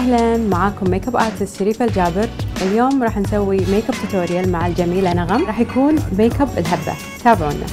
أهلا معاكم make up artist شريفة الجابر. اليوم راح نسوي make up tutorial مع الجميله نغم راح يكون make up الهبة. تابعونا.